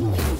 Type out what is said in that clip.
Ooh.